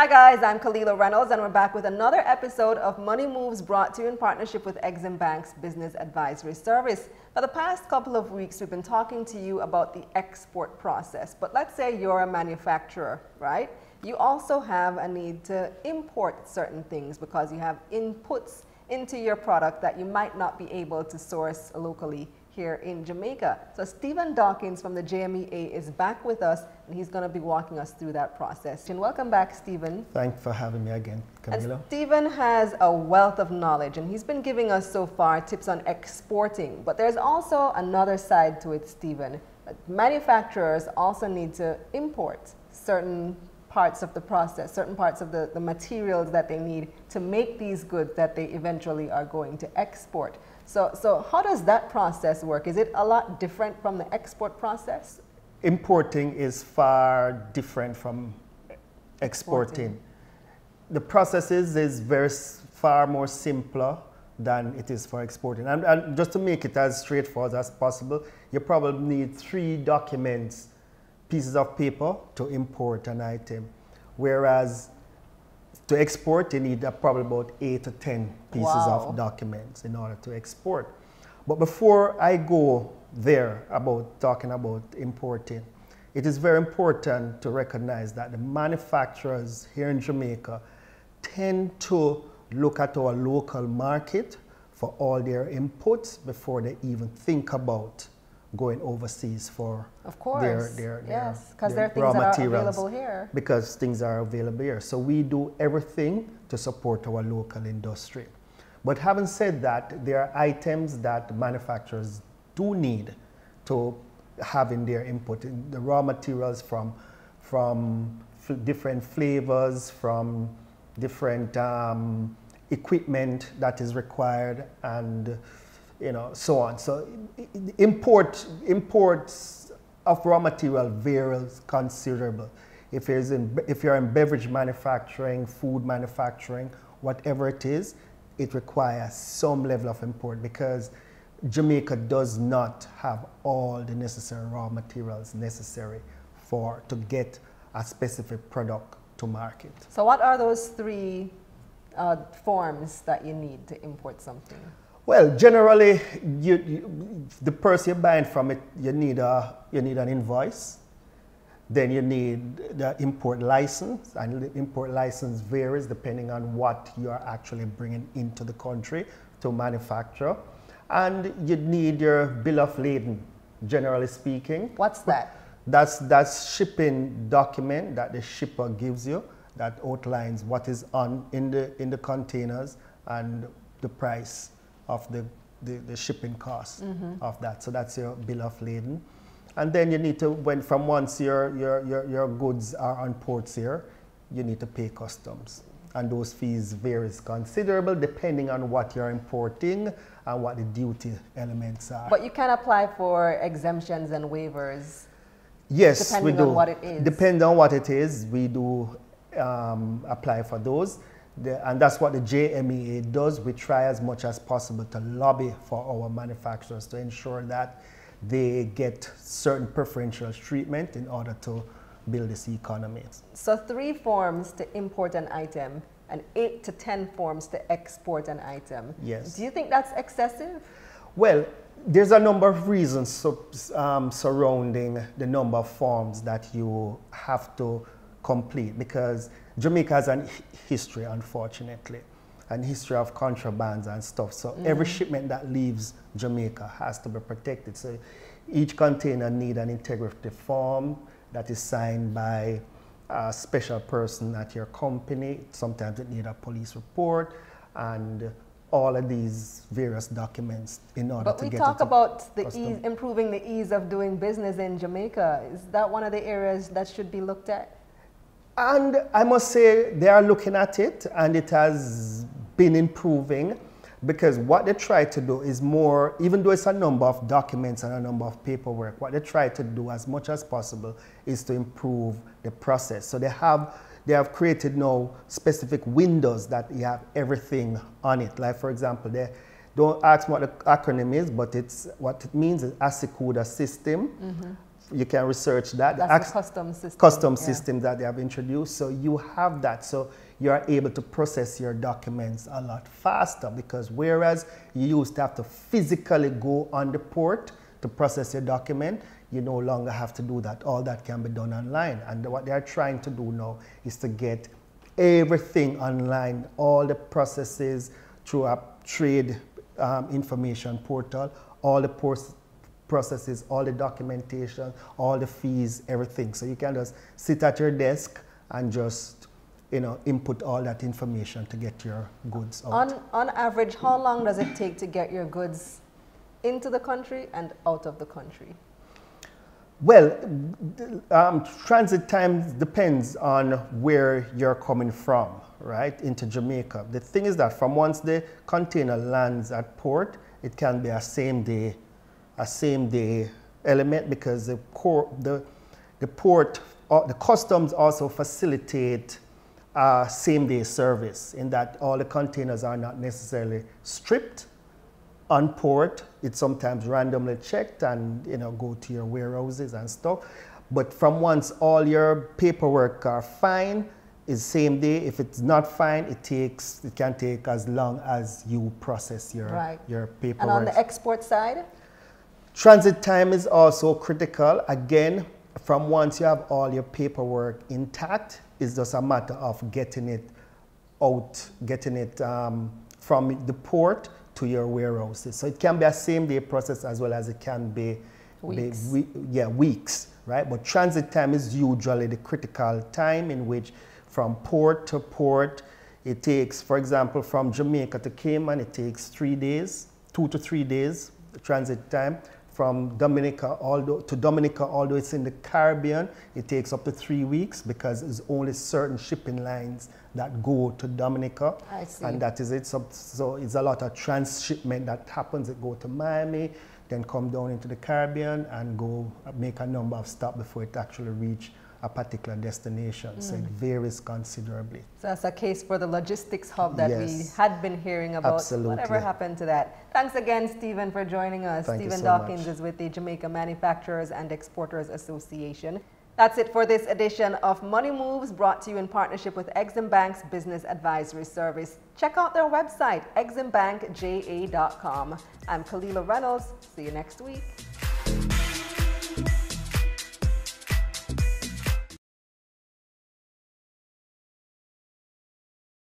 Hi guys, I'm Kalilah Reynolds and we're back with another episode of Money Moves brought to you in partnership with Exim Bank's Business Advisory Service. For the past couple of weeks, we've been talking to you about the export process. But let's say you're a manufacturer, right? You also have a need to import certain things because you have inputs into your product that you might not be able to source locally here in Jamaica. So Stephen Dawkins from the JMEA is back with us and he's going to be walking us through that process. And welcome back, Stephen. Thanks for having me again, Kalilah. And Stephen has a wealth of knowledge and he's been giving us so far tips on exporting. But there's also another side to it, Stephen. Manufacturers also need to import certain parts of the process, certain parts of the, the materials that they need to make these goods that they eventually are going to export. So, so how does that process work? Is it a lot different from the export process? Importing is far different from exporting. exporting. The process is, is very far more simpler than it is for exporting. And, and just to make it as straightforward as possible, you probably need three documents pieces of paper to import an item. Whereas to export, you need probably about eight to 10 pieces wow. of documents in order to export. But before I go there about talking about importing, it is very important to recognize that the manufacturers here in Jamaica tend to look at our local market for all their inputs before they even think about going overseas for of course. their, their, yes, because there are things that are available here. Because things are available here. So we do everything to support our local industry. But having said that, there are items that manufacturers do need to have in their input. The raw materials from, from different flavors, from different um, equipment that is required, and you know, so on. So import, imports of raw material varies considerable. If, in, if you're in beverage manufacturing, food manufacturing, whatever it is, it requires some level of import because Jamaica does not have all the necessary raw materials necessary for to get a specific product to market. So what are those three uh, forms that you need to import something? Well, generally, you, you, the person you're buying from it, you need, a, you need an invoice. Then you need the import license, and the import license varies depending on what you are actually bringing into the country to manufacture. And you need your bill of lading, generally speaking. What's that? That's that's shipping document that the shipper gives you that outlines what is on in the in the containers and the price of the, the, the shipping cost mm -hmm. of that. So that's your bill of lading. And then you need to, when from once your, your, your, your goods are on ports here, you need to pay customs. And those fees varies considerable depending on what you're importing and what the duty elements are. But you can apply for exemptions and waivers. Yes, depending we do. on what it is. Depending on what it is, we do um, apply for those. The, and that's what the JMEA does. We try as much as possible to lobby for our manufacturers to ensure that they get certain preferential treatment in order to build this economy. So three forms to import an item and eight to 10 forms to export an item. Yes. Do you think that's excessive? Well, there's a number of reasons so, um, surrounding the number of forms that you have to complete because Jamaica has a history, unfortunately, and history of contrabands and stuff. So mm. every shipment that leaves Jamaica has to be protected. So each container need an integrity form that is signed by a special person at your company. Sometimes it need a police report and all of these various documents in order but to get But we talk about the ease, improving the ease of doing business in Jamaica. Is that one of the areas that should be looked at? And I must say they are looking at it and it has been improving because what they try to do is more, even though it's a number of documents and a number of paperwork, what they try to do as much as possible is to improve the process. So they have, they have created now specific windows that you have everything on it. Like for example, they don't ask what the acronym is, but it's what it means is ASYCUDA system. Mm -hmm you can research that. That's custom system. Custom yeah. system that they have introduced. So you have that. So you are able to process your documents a lot faster because whereas you used to have to physically go on the port to process your document, you no longer have to do that. All that can be done online. And what they are trying to do now is to get everything online, all the processes through a trade um, information portal, all the processes, all the documentation, all the fees, everything. So you can just sit at your desk and just you know, input all that information to get your goods out. On, on average, how long does it take to get your goods into the country and out of the country? Well, um, transit time depends on where you're coming from, right, into Jamaica. The thing is that from once the container lands at port, it can be a same day, a same day element because the, core, the, the port, uh, the customs also facilitate uh, same day service in that all the containers are not necessarily stripped on port. It's sometimes randomly checked and you know go to your warehouses and stuff. But from once all your paperwork are fine, is same day. If it's not fine, it takes it can take as long as you process your right. your paperwork. And on the export side? Transit time is also critical. Again, from once you have all your paperwork intact, it's just a matter of getting it out, getting it um, from the port to your warehouses. So it can be a same day process as well as it can be weeks. Be, yeah, weeks, right? But transit time is usually the critical time in which from port to port, it takes, for example, from Jamaica to Cayman, it takes three days, two to three days, transit time. From Dominica although to Dominica, although it's in the Caribbean, it takes up to three weeks because there's only certain shipping lines that go to Dominica. I see. And that is it. So, so it's a lot of transshipment that happens. It go to Miami, then come down into the Caribbean and go make a number of stops before it actually reach a particular destination. Mm. So it varies considerably. So that's a case for the logistics hub that yes. we had been hearing about. Absolutely. Whatever happened to that? Thanks again, Stephen, for joining us. Thank Stephen so Dawkins much. is with the Jamaica Manufacturers and Exporters Association. That's it for this edition of Money Moves brought to you in partnership with Exim Bank's Business Advisory Service. Check out their website, eximbankja.com. I'm Kalilah Reynolds. See you next week.